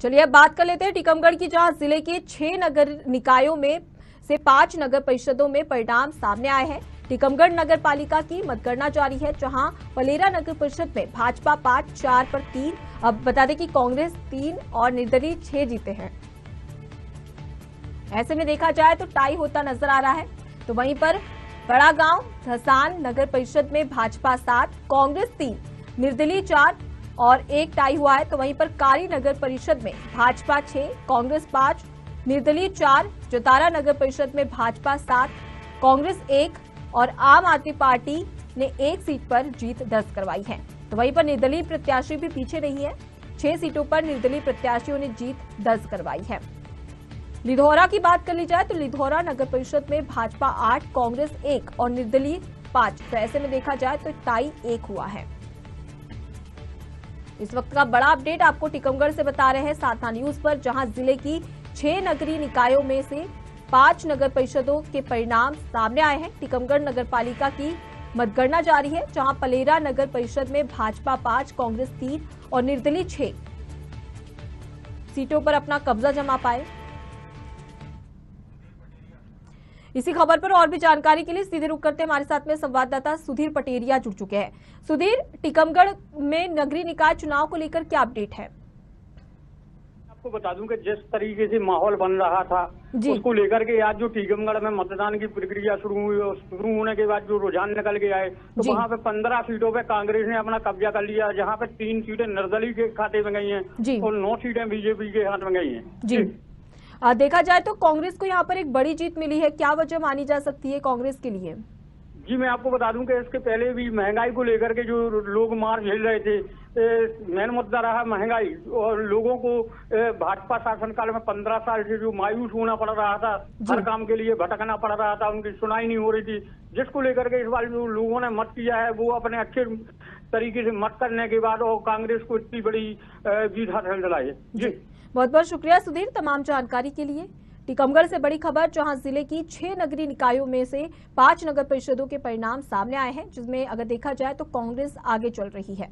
चलिए अब बात कर लेते हैं टीकमगढ़ की, जहाँ ज़िले के छह नगर निकायों में से पाँच नगर परिषदों में परिणाम सामने आए हैं। टीकमगढ़ नगर पालिका की मतगणना जारी है, जहाँ पलेरा नगर परिषद में भाजपा पाँच, चार पर तीन। अब बता दें कि कांग्रेस तीन और निर्दलीय छह जीते हैं। ऐसे में देखा जाए तो टाई होता नज़र आ रहा है। तो वहीं पर बड़ा गाँव धसान नगर परिषद में भाजपा सात, कांग्रेस तीन, निर्दलीय चार और एक टाई हुआ है तो वहीं पर कारी नगर परिषद में भाजपा छह, कांग्रेस पाँच, निर्दलीय चार, जतारा नगर परिषद में भाजपा सात, कांग्रेस एक और आम आदमी पार्टी ने एक सीट पर जीत दर्ज करवाई है। तो वहीं पर निर्दलीय प्रत्याशी भी पीछे नहीं है। छह सीटों पर निर्दलीय प्रत्याशियों ने जीत दर्ज करवाई है। लिधौरा की बात कर ली जाए तो लिधौरा नगर परिषद में भाजपा आठ, कांग्रेस एक और निर्दलीय पाँच। तो ऐसे में देखा जाए तो टाई एक हुआ है। इस वक्त का बड़ा अपडेट आपको टीकमगढ़ से बता रहे हैं साधना न्यूज़ पर, जहाँ ज़िले की छह नगरीय निकायों में से पाँच नगर परिषदों के परिणाम सामने आए हैं। टीकमगढ़ नगर पालिका की मतगणना जारी है, जहाँ पलेरा नगर परिषद में भाजपा पाँच, कांग्रेस तीन और निर्दलीय छह सीटों पर अपना कब्जा जमा पाए। इसी खबर पर और भी जानकारी के लिए सीधे रुक करते हमारे साथ में संवाददाता सुधीर पटेरिया जुड़ चुके हैं। सुधीर टीकमगढ़ में नगरीय निकाय चुनाव को लेकर क्या अपडेट है? आपको बता दूँ कि जिस तरीके से माहौल बन रहा था उसको लेकर के आज जो टीकमगढ़ में मतदान की प्रक्रिया शुरू हुई और शुरू होने के बाद जो रुझान निकल के आए तो वहाँ पे पंद्रह सीटों पे कांग्रेस ने अपना कब्जा कर लिया जहाँ पे तीन सीटें निर्दलीय के खाते में गई हैं और नौ सीटें बीजेपी के हाथ में गई हैं। देखा जाए तो कांग्रेस को यहाँ पर एक बड़ी जीत मिली है। क्या वजह मानी जा सकती है कांग्रेस के लिए? जी मैं आपको बता दूँ कि इसके पहले भी महँगाई को लेकर के जो लोग मार झेल रहे थे मेन मुद्दा रहा महँगाई और लोगों को भाजपा शासनकाल में पंद्रह साल से जो मायूस होना पड़ रहा था हर काम के लिए भटकना पड़ रहा था उनकी सुनाई नहीं हो रही थी। जिसको लेकर के इस बार जो लोगों ने मत किया है वो अपने अच्छे तरीके से मत करने के बाद और कांग्रेस को इतनी बड़ी जीत हासिल दिलाई जी। बहुत बहुत शुक्रिया सुधीर तमाम जानकारी के लिए। टीकमगढ़ से बड़ी खबर, जहाँ ज़िले की छह नगरीय निकायों में से पाँच नगर परिषदों के परिणाम सामने आए हैं, जिसमें अगर देखा जाए तो कांग्रेस आगे चल रही है।